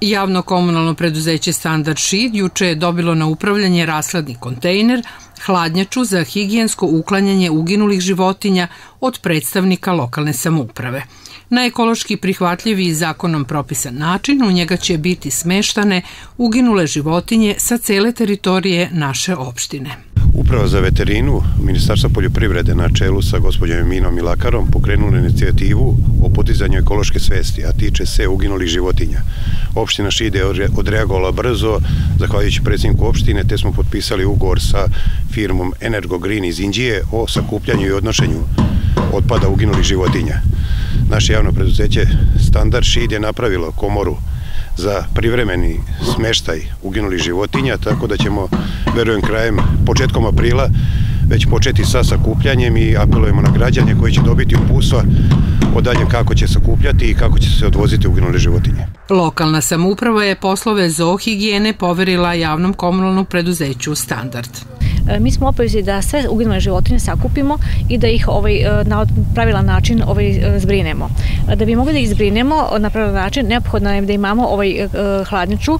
Javno komunalno preduzeće Standard Sheet juče je dobilo na upravljanje rasladni kontejner, hladnjaču za higijensko uklanjanje uginulih životinja od predstavnika lokalne samouprave. Na ekološki prihvatljiv i zakonom propisan način u njega će biti smeštane uginule životinje sa cele teritorije naše opštine. Uprava za veterinu Ministarstva poljoprivrede na čelu sa gospođom Minom Milakarom pokrenula inicijativu o podizanju ekološke svesti, a tiče se uginulih životinja. Opština Šide je odreagovala brzo, zahvaljujući predsjedniku opštine, te smo potpisali ugovor sa firmom Energo Green iz Indije o sakupljanju i odnošenju otpada uginulih životinja. Naše javno preduzeće Standard Šid je napravilo komoru za privremeni smeštaj uginulih životinja, tako da ćemo, verujem, krajem, početkom aprila već početi sa sakupljanjem i apelujemo na građanje koji će dobiti upustva o daljem kako će sakupljati i kako će se odvoziti uginule životinje. Lokalna samouprava je poslove zoohigijene poverila javnom komunalnom preduzeću Standard. E, mi smo obavezni da sve uginule životinje sakupimo i da ih ovaj, e, na pravilan način ovaj, e, zbrinemo. Da bi mogli da ih zbrinemo na pravilan način, neophodno je da imamo ovaj hladnjaču,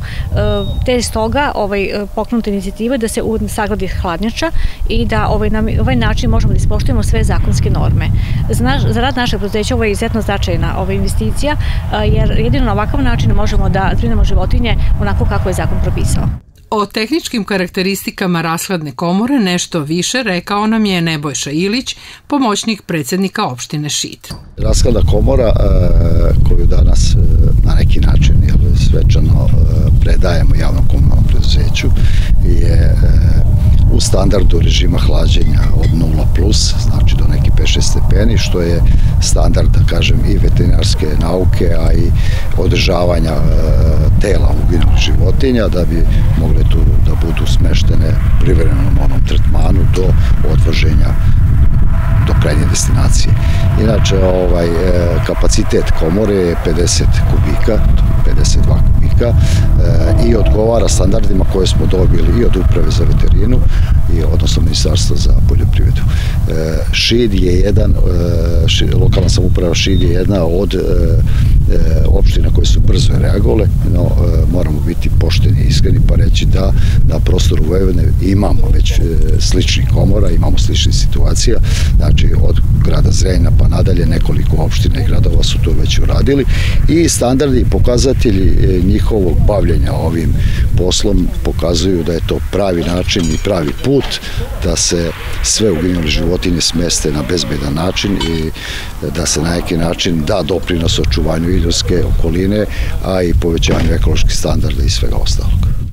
te stoga ovaj, pokrenuta inicijativa da se sagradi hladnjača i da ovaj, na ovaj način možemo da ispoštujemo sve zakonske norme. Za, naš, za rad našeg preduzeća ovo je izuzetno značajna ova investicija, jer jedino na ovakav način možemo da zbrinemo životinje onako kako je zakon propisao. O tehničkim karakteristikama rashladne komore nešto više rekao nam je Nebojša Ilić, pomoćnik predsednika opštine Šid. Rashladna komora e, koju danas e, na neki način svečano e, predajemo javnom komunalnom preduzeću je u standardu režima hlađenja od 0 plus, znači do neki 5-6 stepeni, što je standard, da kažem, i veterinarske nauke, a i održavanja tela uginulih životinja, da bi mogle tu da budu smeštene privremenom onom tretmanu do odvoženja do krajnje destinacije. Inače, ovaj, e, kapacitet komore je 50 kubika, 52 kubika e, i odgovara standardima koje smo dobili i od uprave za veterinu i odnosno ministarstva za poljoprivredu. E, Šid je jedan, lokalna samuprava Šid je jedna od opština koje su brzo reagovale, no e, moramo biti pošteni i iskreni pa reći da na prostoru Vojvodine imamo već e, sličnih komora, imamo sličnih situacija, znači od grada Zrenjina pa nadalje nekoliko opština i gradova su to već uradili i standardi i pokazatelji e, njihovog bavljenja ovim poslom pokazuju da je to pravi način i pravi put da se sve uginule životinje smeste na bezbedan način i da se na neki način da doprinos očuvanju ljudske okoline, a i povećanju ekoloških standarda i svega ostalog.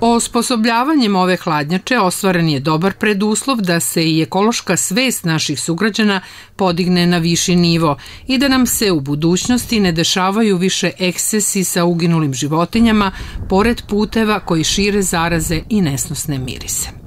Osposobljavanjem ove hladnjače ostvaren je dobar preduslov da se i ekološka svest naših sugrađana podigne na viši nivo i da nam se u budućnosti ne dešavaju više ekscesi sa uginulim životinjama pored puteva koji šire zaraze i nesnosne mirise.